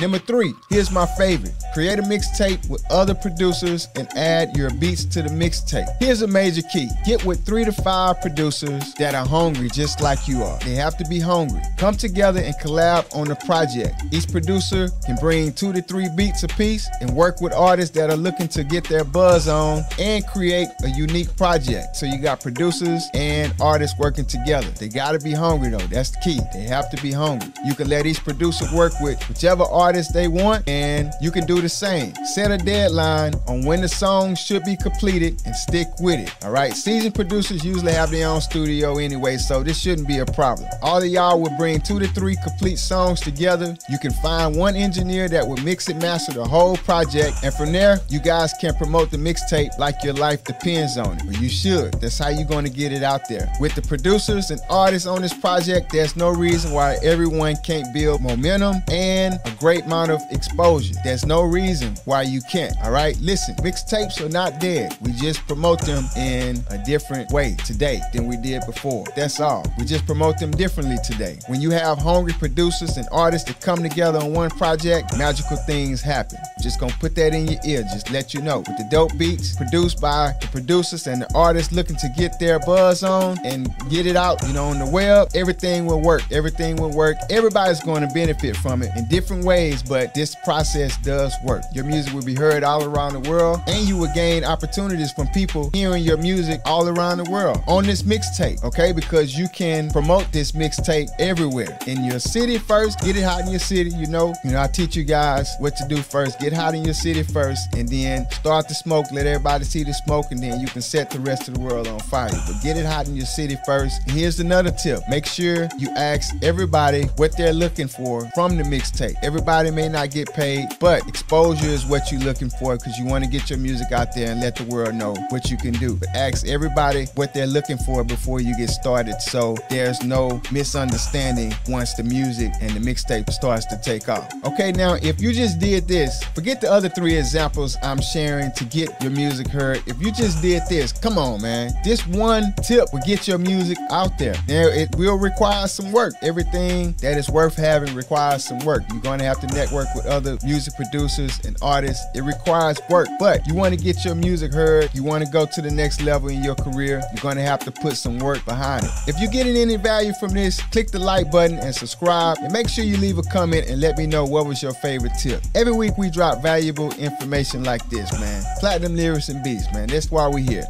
Number three, here's my favorite. Create a mixtape with other producers and add your beats to the mixtape. Here's a major key. Get with three to five producers that are hungry just like you are. They have to be hungry. Come together and collab on a project. Each producer can bring two to three beats apiece and work with artists that are looking to get their buzz on and create a unique project. So you got producers and artists working together. They gotta be hungry though. That's the key. They have to be hungry. You can let each producer work with whichever artist they want, and you can do the same. Set a deadline on when the song should be completed and stick with it. All right. Seasoned producers usually have their own studio anyway, so this shouldn't be a problem. All of y'all will bring two to three complete songs together. You can find one engineer that will mix and master the whole project, and from there, you guys can promote the mixtape like your life depends on it. But you should. That's how you're going to get it out there. With the producers and artists on this project, there's no reason why everyone can't build momentum and a great amount of exposure. There's no reason why you can't. All right, listen, mixtapes are not dead. We just promote them in a different way today than we did before. That's all. We just promote them differently today. When you have hungry producers and artists that come together on one project, magical things happen. Just gonna put that in your ear, just let you know. With the dope beats produced by the producers and the artists looking to get their buzz on and get it out, you know, on the web, everything will work. Everything will work. Everybody's going to benefit from it in different ways, but this process does work. Your music will be heard all around the world, and you will gain opportunities from people hearing your music all around the world on this mixtape, okay? Because you can promote this mixtape everywhere. In your city first, get it hot in your city, you know. You know, I teach you guys what to do first. Get hot in your city first, and then start the smoke, let everybody see the smoke, and then you can set the rest of the world on fire. But get it hot in your city first. And here's another tip. Make sure you ask everybody what they're looking for from the mixtape. Everybody may not get paid, but exposure is what you're looking for because you want to get your music out there and let the world know what you can do. But ask everybody what they're looking for before you get started so there's no misunderstanding once the music and the mixtape starts to take off. Okay, now if you just did this, forget the other three examples I'm sharing to get your music heard. If you just did this, come on, man. This one tip will get your music out there. Now, it will require some work. Everything that is worth having requires some work. You're going to have to network with other music producers and artists. It requires work, but you want to get your music heard. You want to go to the next level in your career. You're going to have to put some work behind it. If you're getting any value from this, click the like button and subscribe. And make sure you leave a comment and let me know what was your favorite tip. Every week we drop valuable information like this, man. Platinum lyrics and beats, man. That's why we're here.